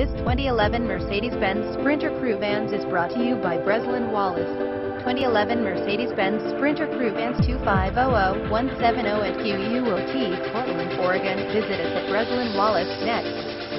This 2011 Mercedes-Benz Sprinter Crew Vans is brought to you by Breslin Wallace. 2011 Mercedes-Benz Sprinter Crew Vans 2500170 at QUOT, Portland, Oregon. Visit us at Breslin Wallace next.